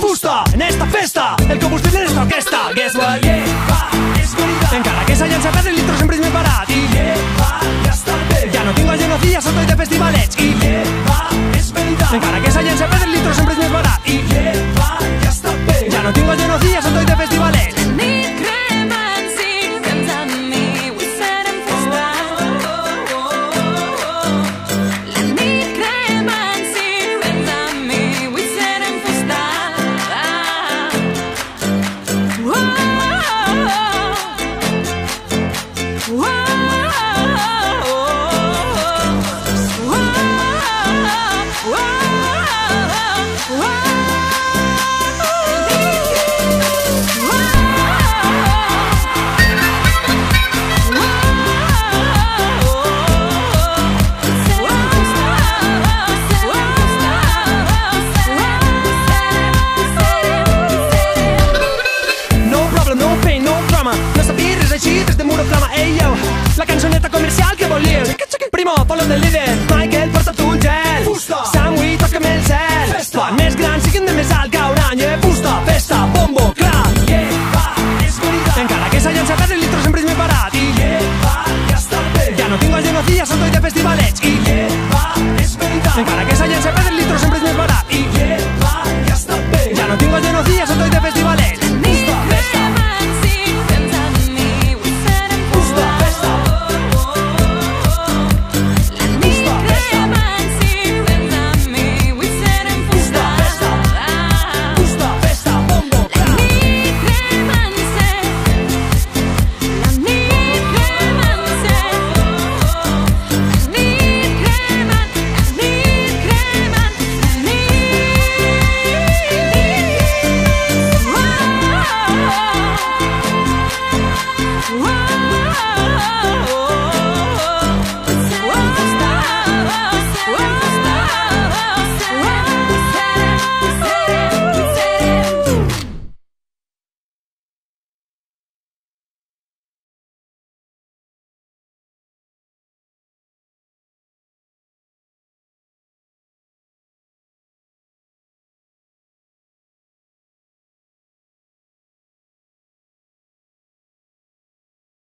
fusta en esta festa. El combustible és l'orquesta Guess what? Lleva, és veritat. Encara que s'ha llançat el litro sempre és més barat. I lleva, ja està bé. Ja no tinc la genocilla, soc de festivalets. I lleva, és veritat. Encara que s'ha llançat Primo, polo del líder. Michael, porta tu un gel Fusta. Sandwich, Wee, el cel. Festa. Quan més gran siguin de més alt.